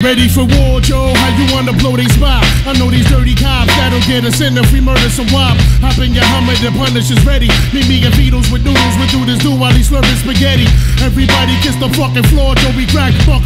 Ready for war, Joe? How you wanna blow they spot? I know these dirty cops that'll get us in if we murder some wop. Hop in your Hummer, the punish is ready. Meet me and Beatles with noodles, we do this do while he's slurping spaghetti. Everybody kiss the fucking floor, Joe. We crack, fuck.